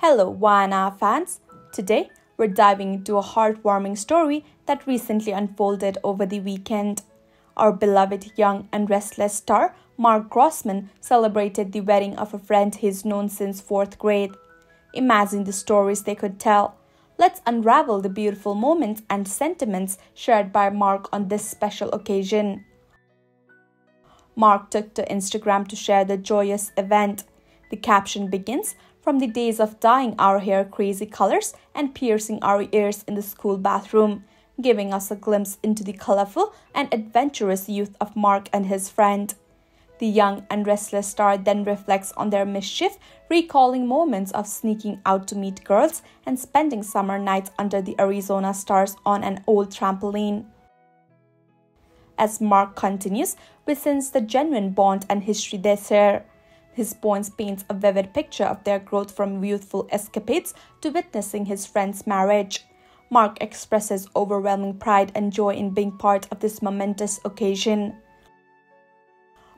Hello, Y&R fans. Today, we're diving into a heartwarming story that recently unfolded over the weekend. Our beloved young and restless star, Mark Grossman, celebrated the wedding of a friend he's known since fourth grade. Imagine the stories they could tell. Let's unravel the beautiful moments and sentiments shared by Mark on this special occasion. Mark took to Instagram to share the joyous event. The caption begins from the days of dyeing our hair crazy colors and piercing our ears in the school bathroom, giving us a glimpse into the colorful and adventurous youth of Mark and his friend. The young and restless star then reflects on their mischief, recalling moments of sneaking out to meet girls and spending summer nights under the Arizona stars on an old trampoline. As Mark continues, we sense the genuine bond and history they share. His poems paints a vivid picture of their growth from youthful escapades to witnessing his friend's marriage. Mark expresses overwhelming pride and joy in being part of this momentous occasion.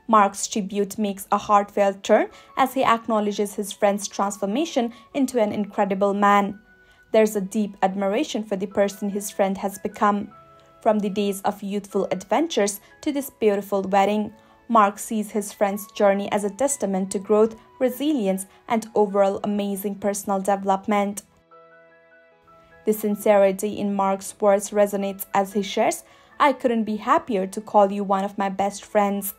Mark's tribute makes a heartfelt turn as he acknowledges his friend's transformation into an incredible man. There's a deep admiration for the person his friend has become. From the days of youthful adventures to this beautiful wedding, Mark sees his friend's journey as a testament to growth, resilience, and overall amazing personal development. The sincerity in Mark's words resonates as he shares, I couldn't be happier to call you one of my best friends.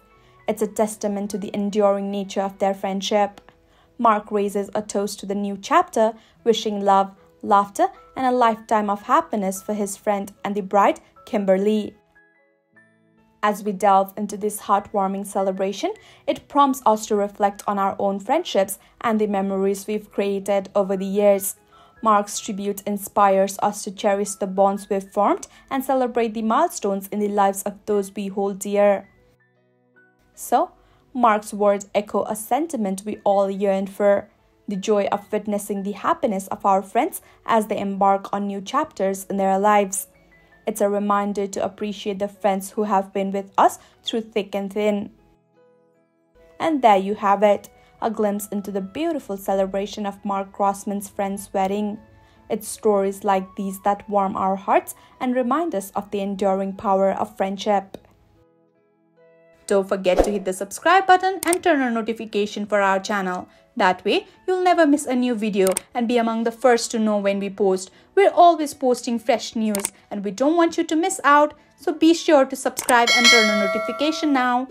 It's a testament to the enduring nature of their friendship. Mark raises a toast to the new chapter, wishing love, laughter, and a lifetime of happiness for his friend and the bride, Kimberly. As we delve into this heartwarming celebration, it prompts us to reflect on our own friendships and the memories we've created over the years. Mark's tribute inspires us to cherish the bonds we've formed and celebrate the milestones in the lives of those we hold dear. So, Mark's words echo a sentiment we all yearn for the joy of witnessing the happiness of our friends as they embark on new chapters in their lives. It's a reminder to appreciate the friends who have been with us through thick and thin. And there you have it a glimpse into the beautiful celebration of Mark Grossman's friend's wedding. It's stories like these that warm our hearts and remind us of the enduring power of friendship. Don't forget to hit the subscribe button and turn on notification for our channel. That way, you'll never miss a new video and be among the first to know when we post. We're always posting fresh news and we don't want you to miss out. So be sure to subscribe and turn on notification now.